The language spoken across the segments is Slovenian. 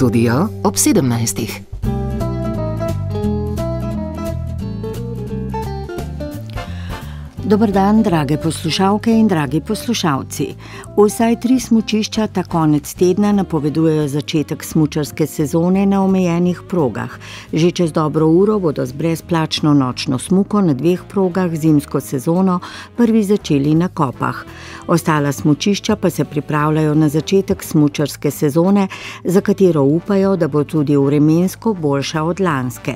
studio ob 17. Dober dan, drage poslušalke in dragi poslušalci. Vsaj tri smočišča ta konec tedna napovedujejo začetek smočarske sezone na omejenih progah. Že čez dobro uro bodo z brezplačno nočno smuko na dveh progah zimsko sezono prvi začeli na kopah. Ostala smočišča pa se pripravljajo na začetek smočarske sezone, za katero upajo, da bo tudi vremensko boljša od lanske.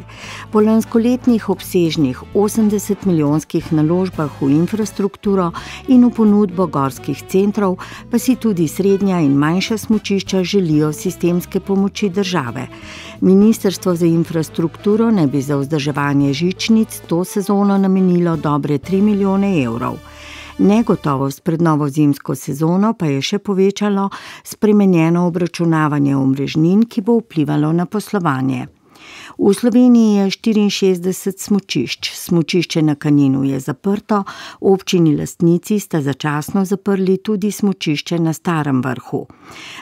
Po lanskoletnih obsežnih 80 milijonskih naložbah v infrastrukturo in v ponudbo gorskih centrov, pa si tudi srednja in manjša smočišča želijo sistemske pomoči države. Ministrstvo za infrastrukturo ne bi za vzdrževanje žičnic to sezono namenilo dobre 3 milijone evrov. Negotovost pred novo zimsko sezono pa je še povečalo spremenjeno obračunavanje omrežnin, ki bo vplivalo na poslovanje. V Sloveniji je 64 smočišč, smočišče na Kaninu je zaprto, občini lastnici sta začasno zaprli tudi smočišče na Starem vrhu.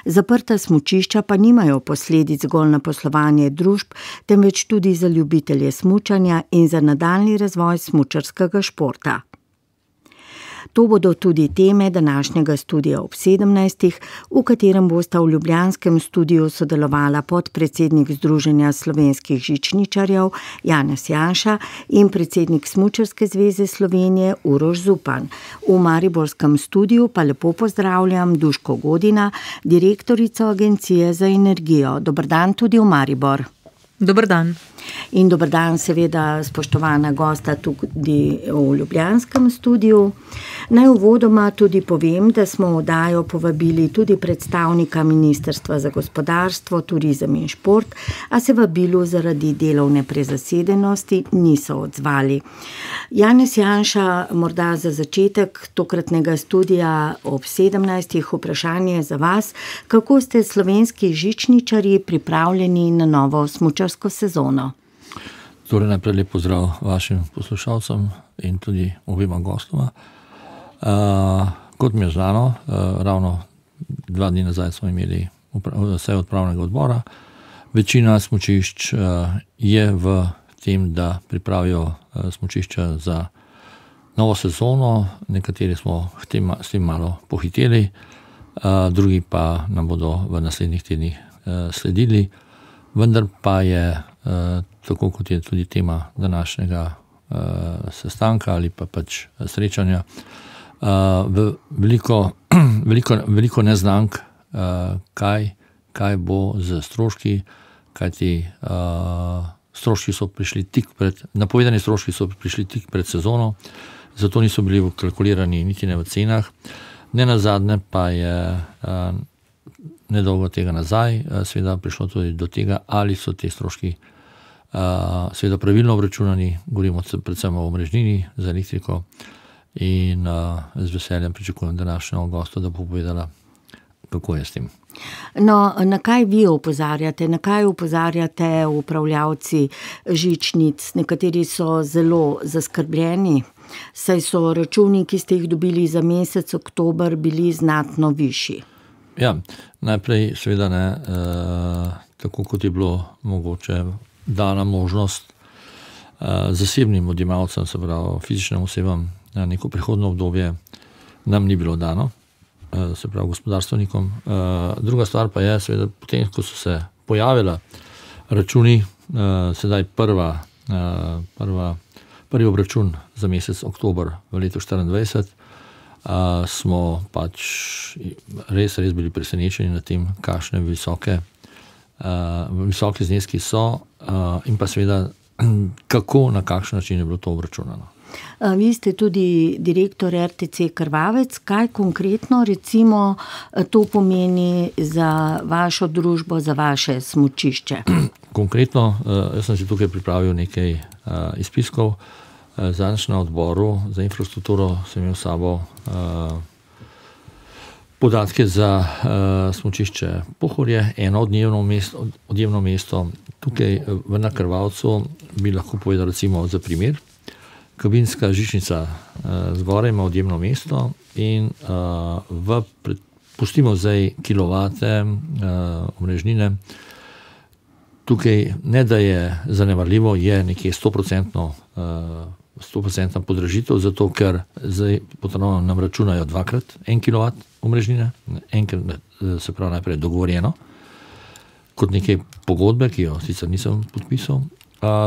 Zaprta smočišča pa nimajo posledic zgolj na poslovanje družb, temveč tudi za ljubitelje smučanja in za nadaljni razvoj smučarskega športa. To bodo tudi teme današnjega studia ob 17. v katerem bosta v Ljubljanskem studiu sodelovala podpredsednik Združenja slovenskih žičničarjev Janez Janša in predsednik Smučarske zveze Slovenije Uroš Zupan. V Mariborskem studiu pa lepo pozdravljam Duško Godina, direktorico Agencije za energijo. Dobr dan tudi v Maribor. Dobr dan. In dober dan, seveda, spoštovana gosta tudi v Ljubljanskem studiu. Naj uvodoma tudi povem, da smo v oddajo povabili tudi predstavnika Ministrstva za gospodarstvo, turizem in šport, a se vabilu zaradi delovne prezasedenosti niso odzvali. Janez Janša, morda za začetek tokratnega studija ob 17. vprašanje za vas, kako ste slovenski žičničari pripravljeni na novo smučarsko sezono? Torej, najprej lep pozdrav vašim poslušalcem in tudi obima gostoma. Uh, kot mi je znano, uh, ravno dva dni nazaj smo imeli vse odpravnega odbora. Večina smočišč uh, je v tem, da pripravijo uh, smočišča za novo sezono, nekateri smo tem, s tem malo pohiteli, uh, drugi pa nam bodo v naslednjih tednih uh, sledili. Vendar pa je uh, tako kot je tudi tema današnjega uh, sestanka ali pa pač srečanja, uh, veliko, veliko, veliko neznank, kaj, kaj bo z stroški, kajti stroški so prišli tik pred, napovedani stroški so prišli tik pred sezono, zato niso bili kalkulirani niti ne v cenah. Ne na zadnje pa je. Nedolgo tega nazaj, seveda, prišlo tudi do tega, ali so ti stroški uh, seveda pravilno obračunani, govorimo predvsem o mrežnini za elektriko. In uh, z veseljem pričakujem današnjo gosto, da bo povedala, kako je s tem. No, na kaj vi opozarjate, na kaj opozarjate upravljavci žičnic? Nekateri so zelo zaskrbljeni, saj so računi, ki ste jih dobili za mesec oktober, bili znatno višji. Ja, najprej, seveda, ne, uh, tako kot je bilo mogoče dana možnost uh, zasebnim odjemalcem, se pravi fizičnim osebam, na neko prihodno obdobje, nam ni bilo dano, uh, se pravi gospodarstvenikom. Uh, druga stvar pa je, seveda, potem, ko so se pojavili računi, uh, sedaj prva, uh, prva, prvi obračun za mesec oktober v letu 2024. Uh, smo pač res, res bili presenečeni nad tem, kakšne visoke uh, visoki zneski so, uh, in pa seveda, kako, na kakšen način je bilo to obračunano. Vi ste tudi direktor RTC Krvavec. Kaj konkretno recimo, to pomeni za vašo družbo, za vaše smočišče? Konkretno, jaz sem si tukaj pripravil nekaj izpiskov. Zadnjič na odboru za infrastrukturo sem imel s sabo podatke za uh, smočišče Pohorje, eno odjemno mesto, odjemno mesto. Tukaj v Nakrvalcu bi lahko povedal, recimo, za primer. Kabinska žičnica uh, zgoraj ima odjemno mesto in uh, v, pustimo zdaj kilovate uh, omrežnine, tukaj ne da je zanemarljivo, je nekje 100%, uh, 100 podražitev, zato ker zdaj potrebno nam računajo dvakrat en kW omrežnine, enkrat se pravi najprej dogovorjeno, kot neke pogodbe, ki jo sicer nisem podpisal.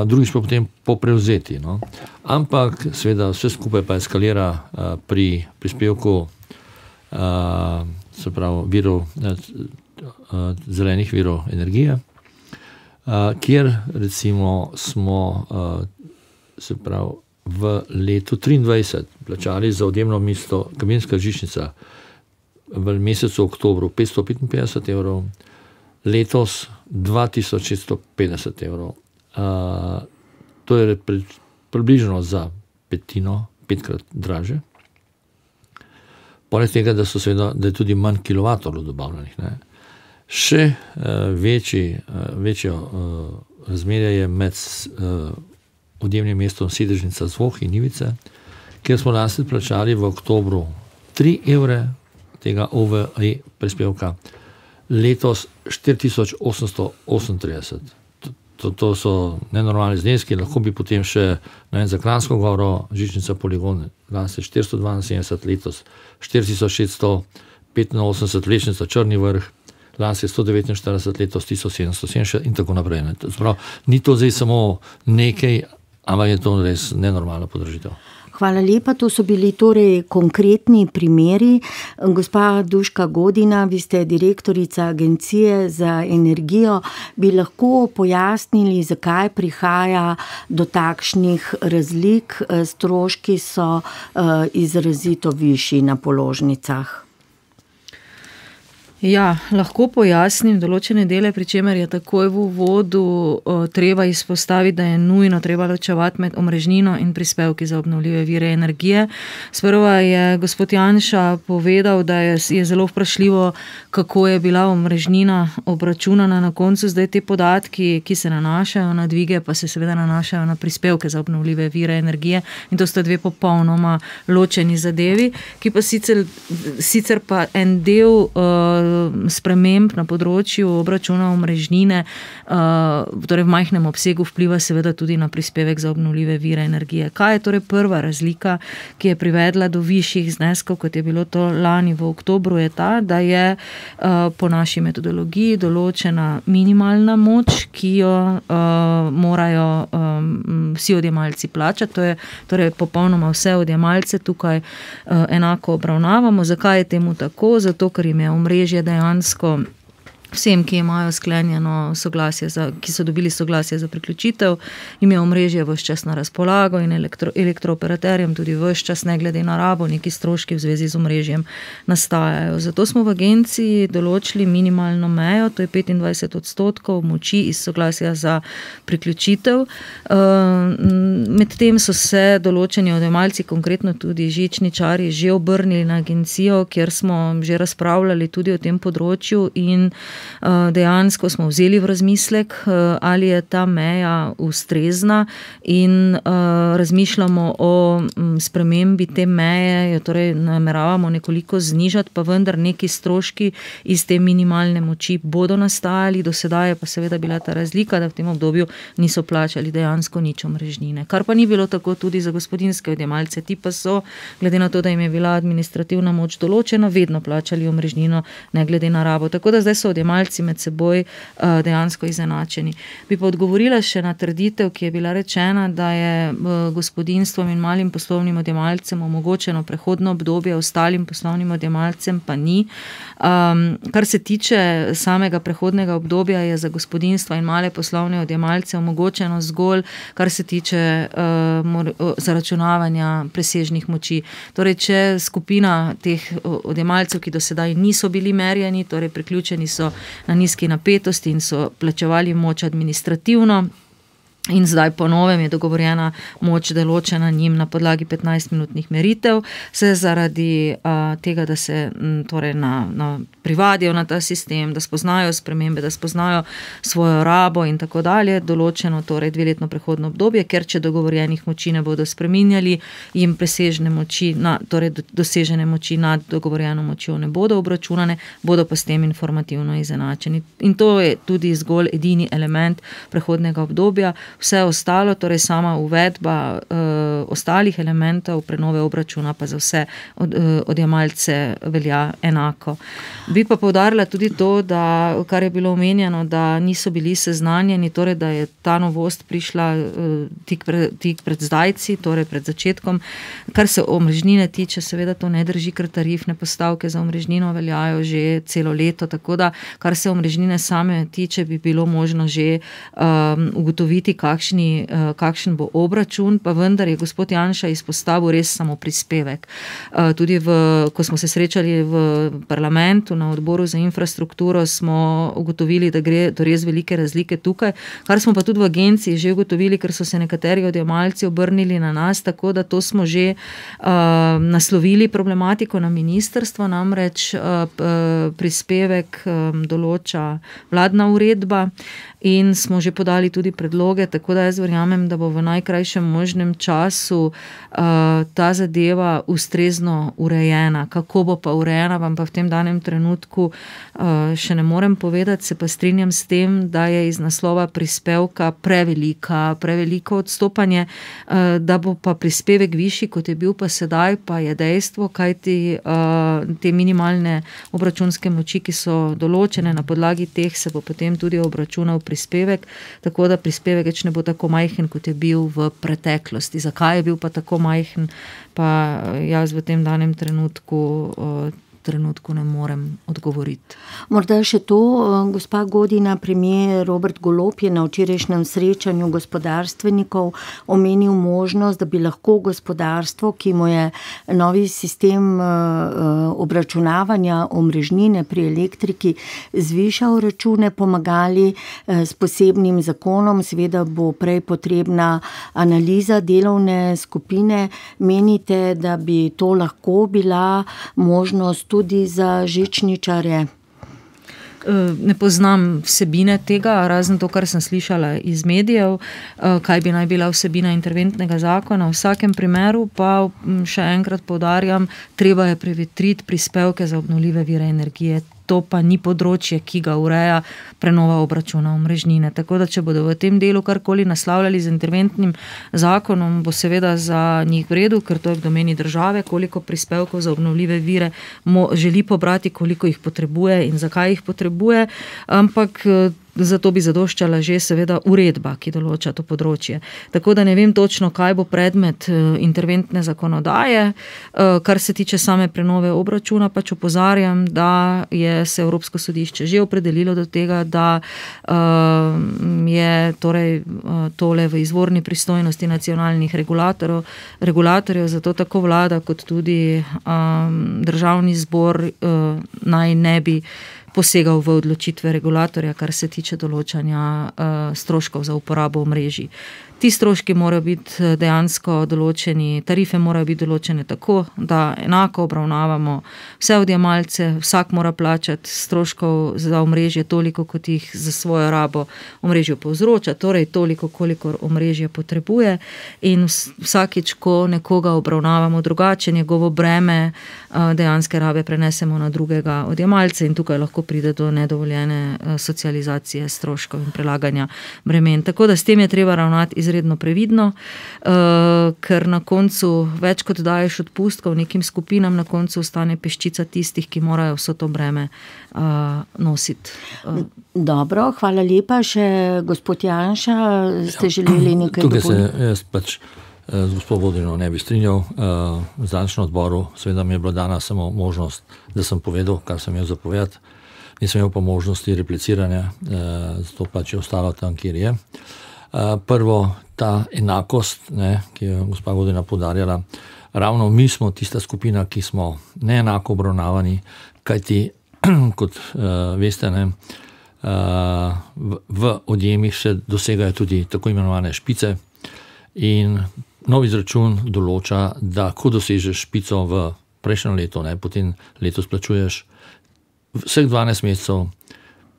Drugič pa potem po prevzeti. No. Ampak, seveda, vse skupaj pa eskalira uh, pri prispevku uh, pravi, virov, uh, zelenih virov energije, uh, kjer recimo smo uh, pravi, v letu 2023 plačali za odjemno mesto kabinska žičnica v mesecu oktobru 555 evrov, letos 2650 evrov. Uh, to je pri, približno za petino, petkrat draže. Poleg tega, da, seveda, da je tudi manj kilovatorjev dobavljenih. Ne. Še uh, večji, uh, večjo uh, razmerje je med uh, odjemnim mestom Sedežnica Zvoh in Nivice, kjer smo nas plačali v oktobru 3 evre tega OVE prispevka, letos 4838 to, to so nenormalni zneski, lahko bi potem še vem, za Kransko goro, žičnica poligon, danes je 472, letos 4685, lečnica Črni vrh, danes je 149, letos 1770 in tako naprej. Sprav, ni to zdaj samo nekaj, ampak je to res nenormalna podražitev. Hvala lepa, to so bili torej konkretni primeri. Gospa Duška Godina, vi ste direktorica Agencije za energijo, bi lahko pojasnili, zakaj prihaja do takšnih razlik, stroški so uh, izrazito višji na položnicah. Ja, lahko pojasnim določene dele, pri čemer je takoj v uvodu o, treba izpostaviti, da je nujno treba ločevati med omrežnino in prispevki za obnovljive vire energije. Sprva je gospod Janša povedal, da je, je zelo vprašljivo, kako je bila omrežnina obračunana na koncu. Zdaj te podatki, ki se nanašajo na dvige, pa se seveda nanašajo na prispevke za obnovljive vire energije in to sta dve popolnoma ločeni zadevi, ki pa sicer, sicer pa en del. Uh, sprememb na področju obračuna omrežnine, uh, torej v majhnem obsegu, vpliva seveda tudi na prispevek za obnovljive vire energije. Kaj je torej prva razlika, ki je privedla do višjih zneskov, kot je bilo to lani v oktobru, je ta, da je uh, po naši metodologiji določena minimalna moč, ki jo uh, morajo vsi odjemalci plačati. To je torej popolnoma vse odjemalce tukaj enako obravnavamo. Zakaj je temu tako? Zato, ker jim je omrežje dejansko vsem, ki imajo sklenjeno soglasje, za, ki so dobili soglasje za priključitev, jim je omrežje vse čas na razpolago in elektro, elektrooperaterjem tudi vse čas, ne glede na rabo, neki stroški v zvezi z omrežjem nastajajo. Zato smo v agenciji določili minimalno mejo, to je 25 odstotkov moči iz soglasja za priključitev. Ehm, medtem so se določeni odjemalci, konkretno tudi žičničari, že obrnili na agencijo, kjer smo že razpravljali tudi o tem področju in Eh, dejansko smo vzeli v razmislek, eh, ali je ta meja ustrezna, in eh, razmišljamo o mm, spremembi te meje, jo torej nameravamo nekoliko znižati, pa vendar neki stroški iz te minimalne moči bodo nastajali, do sedaj je pa seveda bila ta razlika, da v tem obdobju niso plačali dejansko nič omrežnine. Kar pa ni bilo tako tudi za gospodinske odjemalce, ti pa so, glede na to, da jim je bila administrativna moč določena, vedno plačali omrežnino, ne glede na rabo. Tako da zdaj so odjemalci malci med seboj uh, dejansko izenačeni. Bi pa odgovorila še na trditev, ki je bila rečena, da je uh, gospodinstvom in malim poslovnim odjemalcem omogočeno prehodno obdobje, ostalim poslovnim odjemalcem pa ni. Um, kar se tiče samega prehodnega obdobja, je za gospodinstva in male poslovne odjemalce omogočeno zgolj, kar se tiče uh, mor, uh, zaračunavanja presežnih moči. Torej, če skupina teh odjemalcev, ki do sedaj niso bili merjeni, torej priključeni so na nizki napetosti in so plačevali moč administrativno. In zdaj po novem je dogovorjena moč določena njim na podlagi 15-minutnih meritev, se zaradi uh, tega, da se m, torej na, na privadijo na ta sistem, da spoznajo spremembe, da spoznajo svojo rabo in tako dalje, določeno torej dveletno prehodno obdobje, ker če dogovorjenih moči ne bodo spreminjali, jim presežene moči, na, torej dosežene moči nad dogovorjeno močjo ne bodo obračunane, bodo pa s tem informativno izenačeni. In to je tudi zgolj edini element prehodnega obdobja vse ostalo, torej sama uvedba uh, ostalih elementov prenove obračuna, pa za vse od, uh, odjemalce velja enako. Bi pa povdarila tudi to, da, kar je bilo omenjeno, da niso bili seznanjeni, torej da je ta novost prišla uh, tik, pre, tik pred zdajci, torej pred začetkom. Kar se omrežnine tiče, seveda to ne drži, ker tarifne postavke za omrežnino veljajo že celo leto. Tako da, kar se omrežnine same tiče, bi bilo možno že um, ugotoviti, kakšni, uh, kakšen bo obračun, pa vendar je gospod Janša izpostavil res samo prispevek. Uh, tudi, v, ko smo se srečali v parlamentu na odboru za infrastrukturo, smo ugotovili, da gre do res velike razlike tukaj, kar smo pa tudi v agenciji že ugotovili, ker so se nekateri odjemalci obrnili na nas, tako da to smo že uh, naslovili problematiko na ministrstvo, namreč uh, prispevek um, določa vladna uredba in smo že podali tudi predloge, tako da jaz verjamem, da bo v najkrajšem možnem času uh, ta zadeva ustrezno urejena. Kako bo pa urejena, vam pa v tem danem trenutku uh, še ne morem povedati, se pa strinjam s tem, da je iz naslova prispevka prevelika, preveliko odstopanje, uh, da bo pa prispevek višji, kot je bil pa sedaj, pa je dejstvo, kajti uh, te minimalne obračunske moči, ki so določene na podlagi teh, se bo potem tudi obračunal prispevek, tako da prispevek prispevek več ne bo tako majhen, kot je bil v preteklosti. Zakaj je bil pa tako majhen, pa jaz v tem danem trenutku trenutku ne morem odgovoriti. Morda še to, eh, gospa Godina, premijer Robert Golop je na včerajšnjem srečanju gospodarstvenikov omenil možnost, da bi lahko gospodarstvo, ki mu je novi sistem eh, eh, obračunavanja omrežnine pri elektriki zvišal račune, pomagali s posebnim zakonom, seveda bo prej potrebna analiza delovne skupine. Menite, da bi to lahko bila možnost tudi za žičničare? Eh, ne poznam vsebine tega, razen to, kar sem slišala iz medijev, eh, kaj bi naj bila vsebina interventnega zakona. V vsakem primeru pa še enkrat povdarjam, treba je prevetriti prispevke za obnovljive vire energije to pa ni področje, ki ga ureja prenova obračuna omrežnine. Tako da, če bodo v tem delu karkoli naslavljali z interventnim zakonom, bo seveda za njih v redu, ker to je v domeni države, koliko prispevkov za obnovljive vire želi pobrati, koliko jih potrebuje in zakaj jih potrebuje. Ampak Zato bi zadoščala že seveda uredba, ki določa to področje. Tako da ne vem točno, kaj bo predmet eh, interventne zakonodaje. Eh, kar se tiče same prenove obračuna, pač opozarjam, da je se Evropsko sodišče že opredelilo do tega, da eh, je torej tole v izvorni pristojnosti nacionalnih regulatorjev, regulatorjev zato tako vlada kot tudi državni zbor naj ne bi posegal v odločitve regulatorja, kar se tiče določanja uh, stroškov za uporabo mreži. Ti stroški morajo biti eh, dejansko določeni, tarife morajo biti določene tako, da enako obravnavamo vse odjemalce, vsak mora plačati stroškov za omrežje toliko, kot jih za svojo rabo omrežje povzroča, torej toliko, koliko omrežje potrebuje. In vsakič, ko nekoga obravnavamo drugače, njegovo breme eh, dejanske rabe prenesemo na drugega odjemalca in tukaj lahko pride do nedovoljene eh, socializacije stroškov in prelaganja bremen. Tako da s tem je treba ravnati izredno previdno, uh, ker na koncu več kot daješ odpustkov nekim skupinam, na koncu ostane peščica tistih, ki morajo vso to breme uh, nositi. Uh. Dobro, hvala lepa. Še gospod Janša, ste ja. želeli nekaj povedati? Tukaj se jaz pač. Z gospodom Vodino ne bi strinjal. V zadnjem odboru, seveda, mi je bila dana samo možnost, da sem povedal, kar sem imel zapovedati. Nisem imel pa možnosti repliciranja, zato pač je ostalo tam, kjer je. Prvo, ta enakost, ne, ki jo je gospa Vodina podarjala. Ravno mi smo tista skupina, ki smo neenako obravnavani, kajti, kot uh, veste, ne, uh, v, v odjemih se dosegajo tudi tako imenovane špice. In nov izračun določa, da ko dosežeš špico v prejšnjem letu, ne, potem letos plačuješ vseh 12 mesecev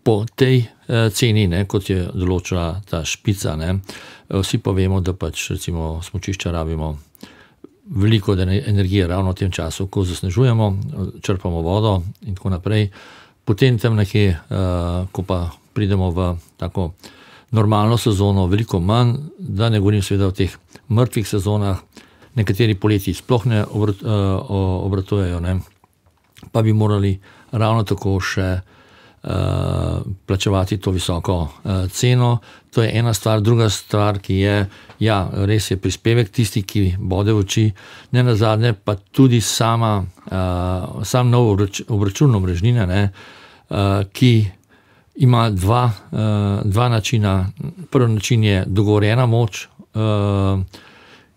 po tej eh, ceni, ne, kot je določila ta špica. Ne. Vsi pa vemo, da pač recimo smočišča rabimo veliko energije ravno v tem času, ko zasnežujemo, črpamo vodo in tako naprej. Potem tam nekje, uh, ko pa pridemo v tako normalno sezono, veliko manj, da ne govorim seveda o teh mrtvih sezonah, nekateri poleti sploh ne obrat, uh, obratujejo, ne? pa bi morali ravno tako še plačevati to visoko uh, ceno. To je ena stvar, druga stvar, ki je, ja, res je prispevek tisti, ki bode v oči, ne na zadnje, pa tudi sama, uh, sam nov obračun omrežnine, uh, ki ima dva, dva načina. Prvi način je dogovorjena moč.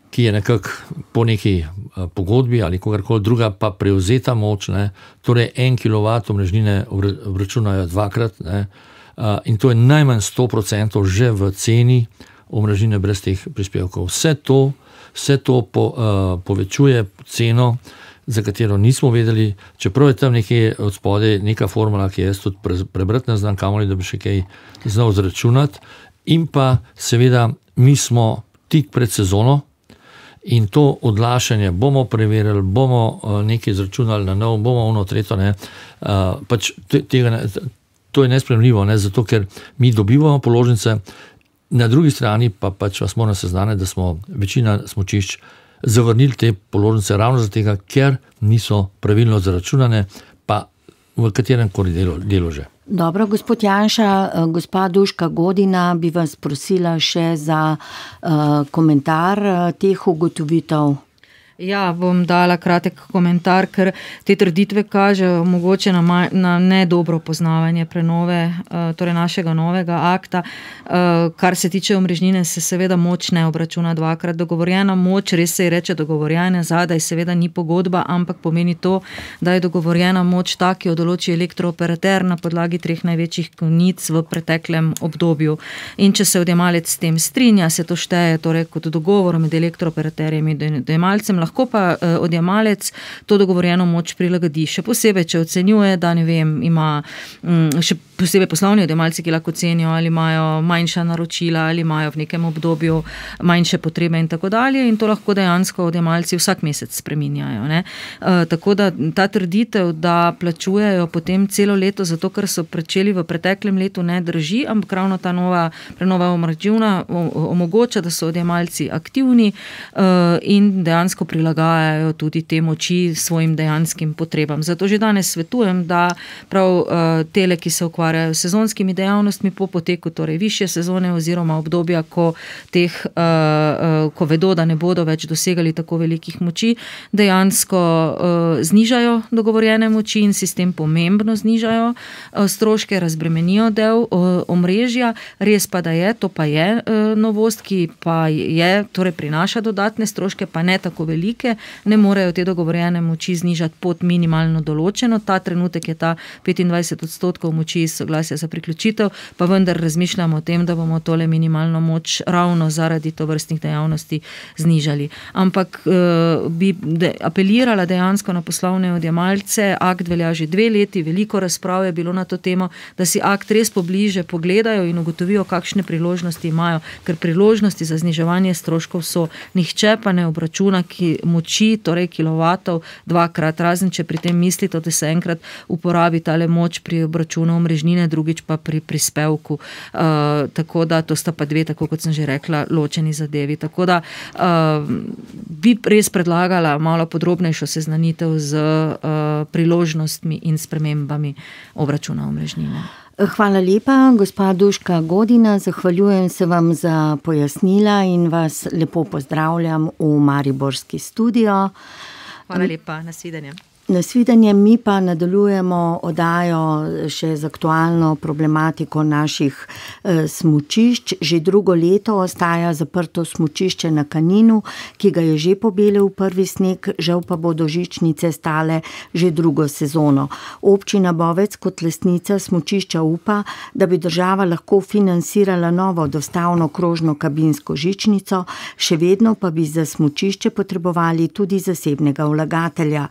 Ki je nekako po neki eh, pogodbi ali kogarkoli druga, pa prevzeta moč. Ne, torej, en kilovat omrežnine obračunajo dvakrat ne, eh, in to je najmanj 100% že v ceni omrežnine brez teh prispevkov. Vse to, vse to po, uh, povečuje ceno. Za katero nismo vedeli, čeprav je tam nekje od spodaj neka formula, ki jaz tudi prebrati ne znam, kamoli da bi še kaj znal zračunati. In pa, seveda, mi smo tik pred sezono, In to odlašanje bomo preverili, bomo uh, nekaj izračunali na novo, bomo ono tretjo. Uh, pač tega ne, to je nespremljivo, ne, zato ker mi dobivamo položnice, na drugi strani pa pač vas moram seznaniti, da smo večina smočišč zavrnili te položnice ravno zato, ker niso pravilno zaračunane, pa v katerem koli delu, delu že. Dobro, gospod Janša, eh, gospa Duška Godina, bi vas prosila še za uh, komentar uh, teh ugotovitev. Ja, bom dala kratek komentar, ker te trditve kažejo mogoče na, na nedobro poznavanje prenove, uh, torej našega novega akta. Uh, kar se tiče omrežnine, se seveda moč ne obračuna dvakrat. Dogovorjena moč, res se je reče dogovorjena zadaj, seveda ni pogodba, ampak pomeni to, da je dogovorjena moč ta, ki jo določi elektrooperater na podlagi treh največjih konic v preteklem obdobju. In če se odjemalec s tem strinja, se to šteje torej kot dogovor med elektrooperaterjem in odjemalcem lahko pa uh, odjemalec to dogovorjeno moč prilagodi. Še posebej, če ocenjuje, da ne vem, ima um, še posebej poslovni odjemalci, ki lahko cenijo, ali imajo manjša naročila, ali imajo v nekem obdobju manjše potrebe in tako dalje. In to lahko dejansko odjemalci vsak mesec spreminjajo. Uh, tako da ta trditev, da plačujejo potem celo leto, zato ker so začeli v preteklem letu, ne drži, ampak ravno ta nova prenova omračuna omogoča, da so odjemalci aktivni uh, in dejansko prilagajajo prilagajajo tudi te moči svojim dejanskim potrebam. Zato že danes svetujem, da prav uh, tele, ki se ukvarjajo s sezonskimi dejavnostmi po poteku torej više sezone oziroma obdobja, ko, teh, uh, uh, ko vedo, da ne bodo več dosegali tako velikih moči, dejansko uh, znižajo dogovorjene moči in sistem pomembno znižajo uh, stroške, razbremenijo del uh, omrežja. Res pa da je, to pa je uh, novost, ki pa je, torej prinaša dodatne stroške, pa ne tako velike velike, ne morejo te dogovorjene moči znižati pod minimalno določeno. Ta trenutek je ta 25 odstotkov moči iz soglasja za priključitev, pa vendar razmišljamo o tem, da bomo tole minimalno moč ravno zaradi to vrstnih dejavnosti znižali. Ampak uh, bi de, apelirala dejansko na poslovne odjemalce, akt velja že dve leti, veliko razprav je bilo na to temo, da si akt res pobliže pogledajo in ugotovijo, kakšne priložnosti imajo, ker priložnosti za zniževanje stroškov so. Nihče pa ne obračuna, ki moči, torej kilovatov, dvakrat, razen če pri tem mislite, da se enkrat uporabi ta moč pri obračunu omrežnine, drugič pa pri prispevku. Uh, tako da to sta pa dve, tako kot sem že rekla, ločeni zadevi. Tako da uh, bi res predlagala malo podrobnejšo seznanitev z uh, priložnostmi in spremembami obračuna omrežnine. Hvala lepa, gospa Duška Godina. Zahvaljujem se vam za pojasnila in vas lepo pozdravljam v Mariborski studio. Hvala lepa, nasvidenje. Nasvidenje, mi pa nadaljujemo oddajo še z aktualno problematiko naših e, smučišč. Že drugo leto ostaja zaprto smučišče na Kaninu, ki ga je že pobelil prvi sneg, žal pa bodo žičnice stale že drugo sezono. Občina Bovec kot lesnica smučišča upa, da bi država lahko financirala novo dostavno krožno kabinsko žičnico, še vedno pa bi za smučišče potrebovali tudi zasebnega vlagatelja.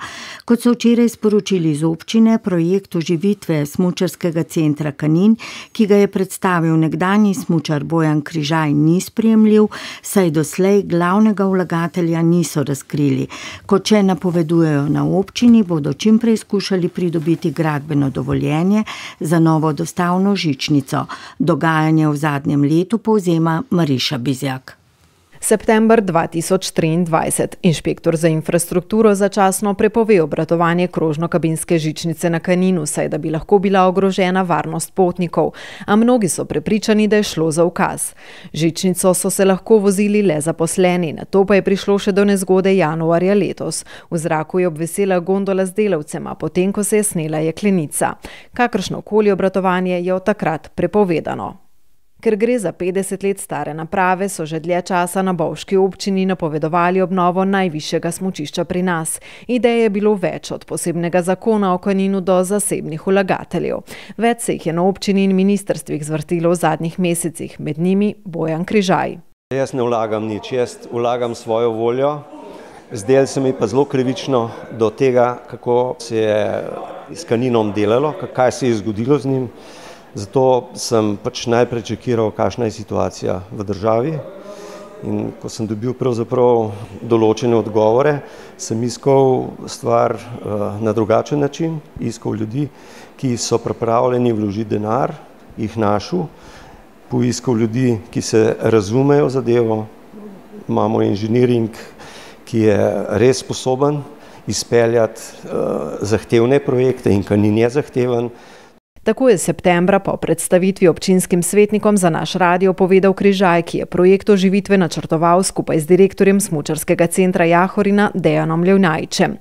Kot so včeraj sporočili iz občine, projekt oživitve smučarskega centra Kanin, ki ga je predstavil nekdani smučar Bojan Križaj, ni sprejemljiv, saj doslej glavnega vlagatelja niso razkrili. Kot če napovedujejo na občini, bodo čim prej skušali pridobiti gradbeno dovoljenje za novo dostavno žičnico. Dogajanje v zadnjem letu povzema Mariša Bizjak. September 2023. Inšpektor za infrastrukturo začasno prepove obratovanje krožno-kabinske žičnice na Kaninu, saj da bi lahko bila ogrožena varnost potnikov, a mnogi so prepričani, da je šlo za ukaz. Žičnico so se lahko vozili le zaposleni, na to pa je prišlo še do nezgode januarja letos. V zraku je obvesela gondola z delavcema, potem ko se je snela jeklenica. Kakršno koli obratovanje je od takrat prepovedano. Ker gre za 50 let stare naprave, so že dlje časa na Bovški občini napovedovali obnovo najvišjega smočišča pri nas. Ideje je bilo več od posebnega zakona o kaninu do zasebnih vlagateljev. Več se jih je na občini in ministrstvih zvrtilo v zadnjih mesecih, med njimi Bojan Križaj. Jaz ne vlagam nič, jaz vlagam svojo voljo. Zdaj se mi pa zelo krivično do tega, kako se je s kaninom delalo, kaj se je zgodilo z njim. Zato sem pač najprej čekiral, kakšna je situacija v državi. In ko sem dobil določene odgovore, sem iskal stvar uh, na drugačen način, iskal ljudi, ki so pripravljeni vložiti denar, jih našel, poiskal ljudi, ki se razumejo zadevo, imamo inženiring, ki je res sposoben izpeljati uh, zahtevne projekte in kanin je zahteven. Tako je septembra po predstavitvi občinskim svetnikom za naš radio povedal Križaj, ki je projekt oživitve načrtoval skupaj z direktorjem smučarskega centra Jahorina Dejanom Levnajčem.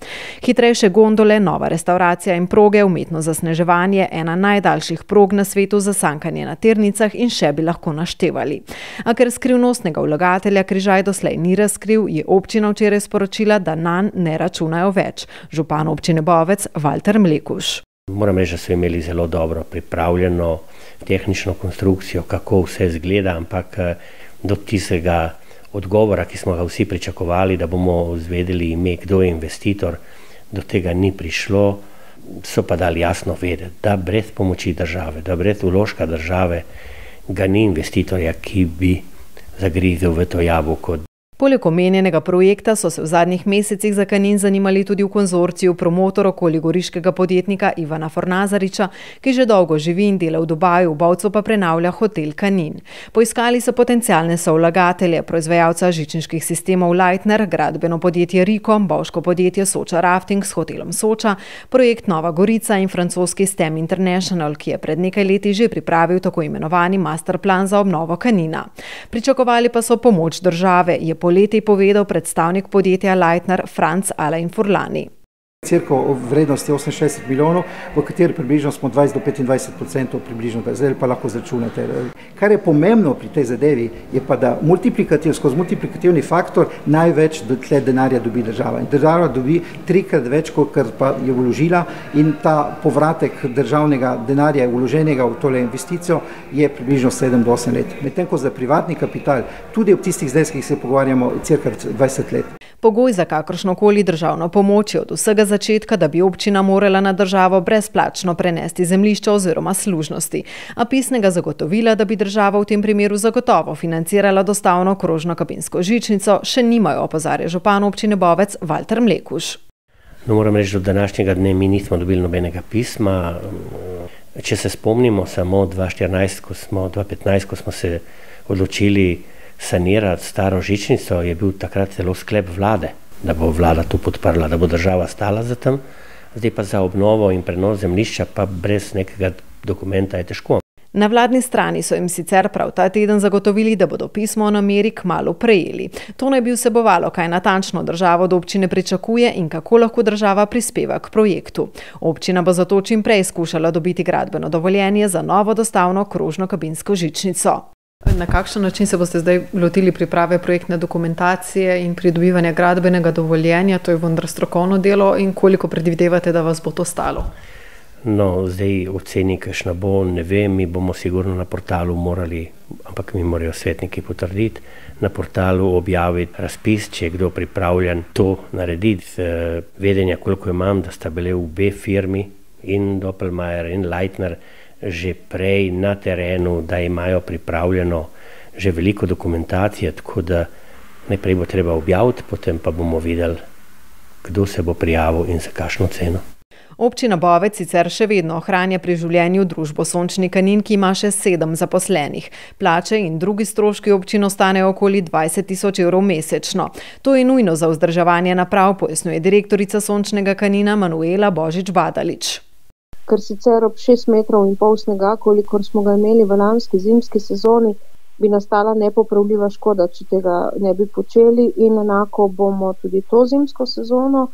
Hitrejše gondole, nova restauracija in proge, umetno zasneževanje, ena najdaljših prog na svetu za sankanje na ternicah in še bi lahko naštevali. A ker skrivnostnega vlagatelja Križaj doslej ni razkril, je občina včeraj sporočila, da nan ne računajo več. Župan občine Bovec Walter Mlekuš. Moram reči, da so imeli zelo dobro pripravljeno tehnično konstrukcijo, kako vse zgleda, ampak eh, do tistega odgovora, ki smo ga vsi pričakovali, da bomo izvedeli ime, kdo je investitor, do tega ni prišlo. So pa dali jasno vedeti, da brez pomoči države, da brez uložka države, ga ni investitorja, ki bi zagrizel v to jabolko. Poleg omenjenega projekta so se v zadnjih mesecih za Kanin zanimali tudi v konzorciju promotor okoli goriškega podjetnika Ivana Fornazariča, ki že dolgo živi in dela v Dubaju, v Bovcu pa prenavlja hotel Kanin. Poiskali so potencijalne sovlagatelje, proizvajalca žičniških sistemov Leitner, gradbeno podjetje Riko, bovško podjetje Soča Rafting s hotelom Soča, projekt Nova Gorica in francoski STEM International, ki je pred nekaj leti že pripravil tako imenovani masterplan za obnovo Kanina. Pričakovali pa so pomoč države, je poleti povedal predstavnik podjetja Leitner Franz Alain Furlani. Cirka v vrednosti 68 milijonov, v kateri približno smo 20 do 25 odstotkov približno, zdaj pa lahko zračunate. Kar je pomembno pri tej zadevi, je pa, da multiplikativ, skozi multiplikativni faktor največ tle denarja dobi država. In država dobi trikrat več, kot pa je vložila in ta povratek državnega denarja vloženega v tole investicijo je približno 7 do 8 let. Medtem ko za privatni kapital, tudi ob tistih zdajskih se pogovarjamo, cirka 20 let. Pogoj za kakršno koli državno pomoč je od vsega začetka, da bi občina morala na državo brezplačno prenesti zemljišča oziroma služnosti, a pisnega zagotovila, da bi država v tem primeru zagotovo financirala dostavno krožno kabinsko žičnico, še nimajo, opozarja župan občine Bovec Walter Mlekuš. No, moram reči, da do današnjega dne mi nismo dobili nobenega pisma. Če se spomnimo samo 2014, ko smo, 2015, ko smo se odločili sanirati staro žičnico, je bil takrat celo sklep vlade, da bo vlada to podprla, da bo država stala za tem. Zdaj pa za obnovo in prenos zemljišča, pa brez nekega dokumenta je težko. Na vladni strani so jim sicer prav ta teden zagotovili, da bodo pismo o nameri kmalo prejeli. To naj bi vsebovalo, kaj natančno država od občine pričakuje in kako lahko država prispeva k projektu. Občina bo zato čim prej skušala dobiti gradbeno dovoljenje za novo dostavno krožno kabinsko žičnico. Na kakšen način se boste zdaj lotili priprave projektne dokumentacije in pridobivanja gradbenega dovoljenja, to je vendar strokovno delo, in koliko predvidevate, da vas bo to stalo? No, zdaj oceni, kakšna bo, ne vem, mi bomo sigurno na portalu morali, ampak mi morajo svetniki potrditi, na portalu objaviti razpis, če je kdo pripravljen to narediti. Z vedenja, koliko imam, da sta bile v obe firmi, in Doppelmayr in Leitner, že prej na terenu, da imajo pripravljeno že veliko dokumentacije, tako da najprej bo treba objaviti, potem pa bomo videli, kdo se bo prijavil in za kakšno ceno. Občina Bovec sicer še vedno ohranja pri življenju družbo Sončni kanin, ki ima še sedem zaposlenih. Plače in drugi stroški občino stanejo okoli 20 tisoč evrov mesečno. To je nujno za vzdrževanje naprav, pojasnjuje direktorica Sončnega kanina Manuela Božič Badalič ker sicer ob 6 metrov in pol snega, kolikor smo ga imeli v lanski zimski sezoni, bi nastala nepopravljiva škoda, če tega ne bi počeli in enako bomo tudi to zimsko sezono.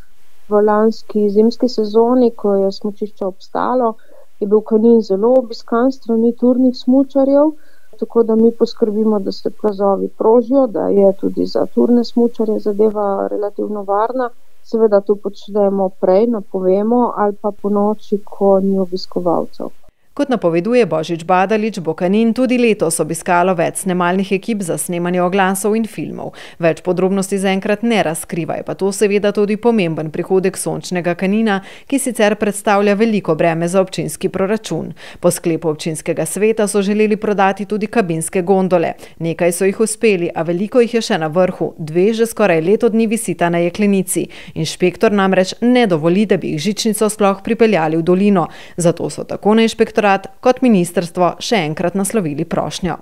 V lanski zimski sezoni, ko je smočišče obstalo, je bil kanin zelo obiskan strani turnih smučarjev, tako da mi poskrbimo, da se plazovi prožijo, da je tudi za turne smučarje zadeva relativno varna. Seveda to počnemo prej, napovemo ali pa po noči, ko ni obiskovalcev. Kot napoveduje Božič Badalič, bo Kanin tudi letos obiskalo več snemalnih ekip za snemanje oglasov in filmov. Več podrobnosti zaenkrat ne razkrivajo, pa to seveda tudi pomemben prihodek sončnega Kanina, ki sicer predstavlja veliko breme za občinski proračun. Po sklepu občinskega sveta so želeli prodati tudi kabinske gondole. Nekaj so jih uspeli, a veliko jih je še na vrhu. Dve že skoraj leto dni visita na jeklenici. Inšpektor namreč ne dovoli, da bi jih žičnico sploh pripeljali v dolino. Zato so tako na inšpektor inšpektorat kot ministrstvo še enkrat naslovili prošnjo.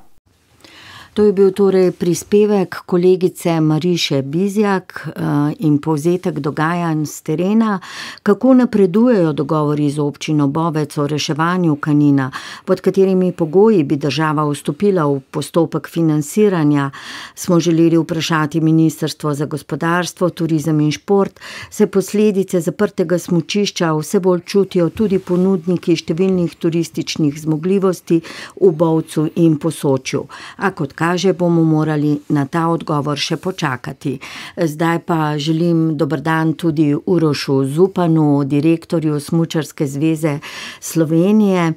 To je bil torej prispevek kolegice Mariše Bizjak eh, in povzetek dogajanj z terena, kako napredujejo dogovori z občino Bovec o reševanju kanina, pod katerimi pogoji bi država vstopila v postopek financiranja, smo želeli vprašati Ministrstvo za gospodarstvo, turizem in šport, se posledice zaprtega smučišča vse bolj čutijo tudi ponudniki številnih turističnih zmogljivosti v Bovcu in Posočju. A kot kaže, bomo morali na ta odgovor še počakati. Zdaj pa želim dober dan tudi Urošu Zupanu, direktorju Smučarske zveze Slovenije.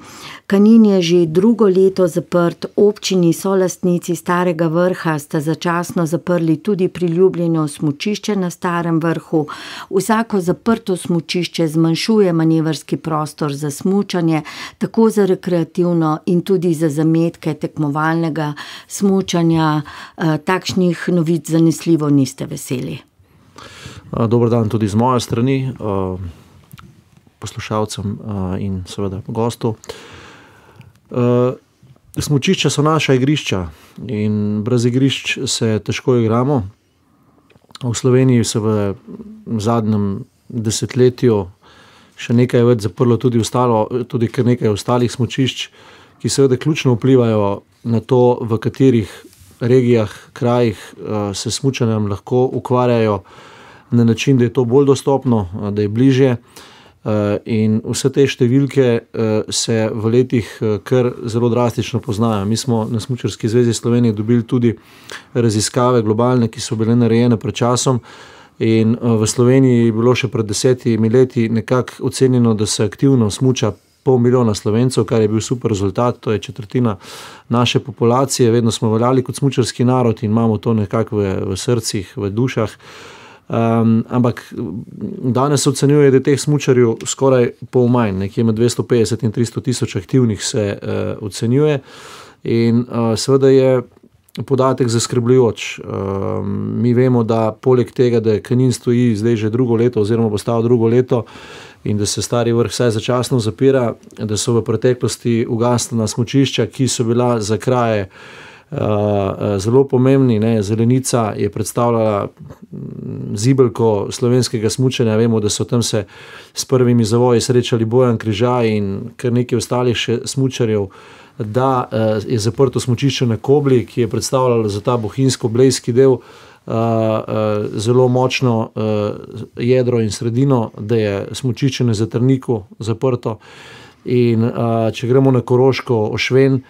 Kanin je že drugo leto zaprt, občini so lastnici Starega vrha, sta začasno zaprli tudi priljubljeno smučišče na Starem vrhu. Vsako zaprto smučišče zmanjšuje manevrski prostor za smučanje, tako za rekreativno in tudi za zametke tekmovalnega smučanja. Eh, takšnih novic zanesljivo niste veseli. Dobro dan tudi z moje strani, poslušalcem in seveda gostov. Uh, smučišča so naša igrišča in brez igrišč se težko igramo. V Sloveniji se v zadnjem desetletju še nekaj več zaprlo, tudi, ostalo, tudi kar nekaj ostalih smočišč, ki seveda ključno vplivajo na to, v katerih regijah, krajih uh, se smučanjem lahko ukvarjajo na način, da je to bolj dostopno, da je bližje. Uh, Eh, in vse te številke eh, se v letih eh, kar zelo drastično poznajo. Mi smo na Smučarski zvezi Slovenije dobili tudi raziskave globalne, ki so bile narejene pred časom. In v Sloveniji je bilo še pred desetimi leti nekako ocenjeno, da se aktivno smuča pol milijona slovencev, kar je bil super rezultat, to je četrtina naše populacije. Vedno smo veljali kot smučarski narod in imamo to nekako v, v srcih, v dušah. Um, ampak danes ocenjuje, da je teh smočarjev skoraj pol manj, nekje med 250 in 300 tisoč aktivnih se uh, ocenjuje. In uh, seveda je podatek zaskrbljujoč. Um, mi vemo, da poleg tega, da je kanin stoji zdaj že drugo leto, oziroma bo stalo drugo leto. In da se stari vrh vsaj začasno zapira, da so v preteklosti ugasnjena smočišča, ki so bila za kraje zelo pomembni. Ne. Zelenica je predstavljala zibelko slovenskega smučanja. Vemo, da so tam se s prvimi zavoji srečali Bojan Križaj in kar nekaj ostalih še smučarjev. Da je zaprto smočišče na Kobli, ki je predstavljalo za ta bohinjsko-blejski del zelo močno jedro in sredino, da je smočišče na Zatrniku zaprto. In če gremo na Koroško, Ošven.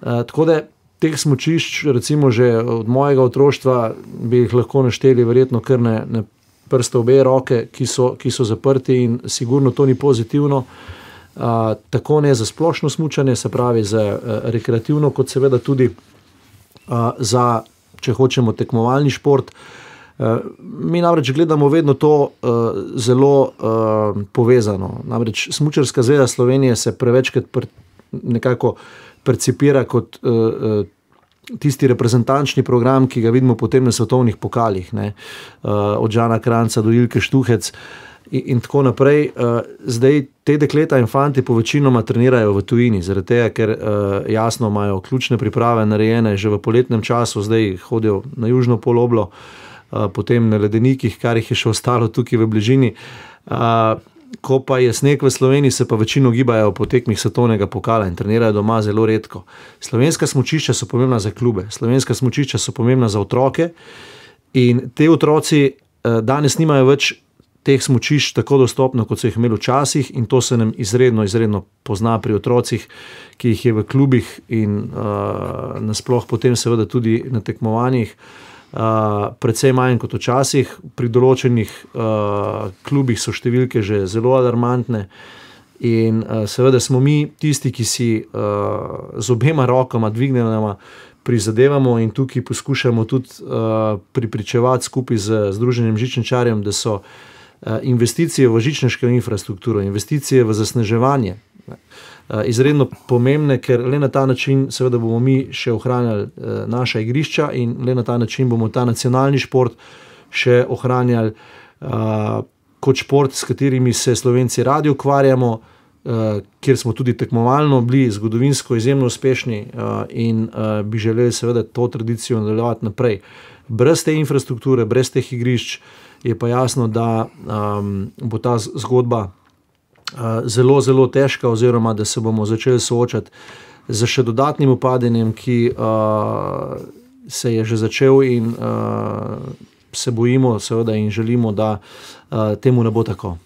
Tako da teh smočišč, recimo že od mojega otroštva, bi jih lahko našteli, verjetno kar ne, ne prste obe roke, ki so, ki so zaprti in sigurno to ni pozitivno. Uh, tako ne za splošno smučanje, se pravi za uh, rekreativno, kot seveda tudi uh, za, če hočemo, tekmovalni šport. Uh, mi namreč gledamo vedno to uh, zelo uh, povezano. Namreč Smučarska zveza Slovenije se prevečkrat pr nekako percipira kot uh, tisti reprezentančni program, ki ga vidimo potem na svetovnih pokalih, ne, uh, od Žana Kranca do Ilke Štuhec. In, in tako naprej. Uh, zdaj te dekleta in fanti po večinoma trenirajo v tujini, zaradi tega, ker uh, jasno imajo ključne priprave narejene že v poletnem času, zdaj hodijo na južno poloblo, uh, potem na ledenikih, kar jih je še ostalo tukaj v bližini. Uh, ko pa je sneg v Sloveniji, se pa večino gibajo po tekmih svetovnega pokala in trenirajo doma zelo redko. Slovenska smočišča so pomembna za klube, slovenska smočišča so pomembna za otroke in te otroci eh, danes nimajo več teh smočišč tako dostopno, kot so jih imeli včasih in to se nam izredno, izredno pozna pri otrocih, ki jih je v klubih in uh, nasploh potem seveda tudi na tekmovanjih. Uh, uh, precej manj kot včasih, pri določenih uh, klubih so številke že zelo alarmantne. In uh, seveda smo mi tisti, ki si uh, z obema rokama dvignemo, prizadevamo in tukaj poskušamo tudi uh, pripričevati skupaj z Združenim žičničarjem, da so uh, investicije v žičniško infrastrukturo, investicije v zasneževanje. Ne, Eh, izredno pomembne, ker le na ta način seveda bomo mi še ohranjali eh, naša igrišča in le na ta način bomo ta nacionalni šport še ohranjali uh, kot šport, s katerimi se slovenci radi ukvarjamo, uh, kjer smo tudi tekmovalno bili zgodovinsko izjemno uspešni uh, in uh, bi želeli seveda to tradicijo nadaljevati naprej. Brez te infrastrukture, brez teh igrišč je pa jasno, da um, bo ta zgodba zelo, zelo težka, oziroma da se bomo začeli soočati z še dodatnim upadanjem, ki uh, se je že začel, in uh, se bojimo, seveda, in želimo, da uh, temu ne bo tako.